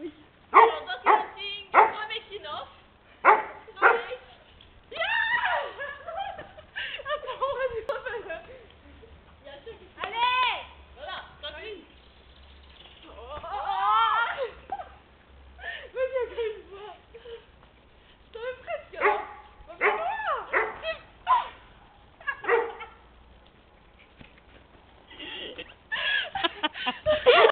We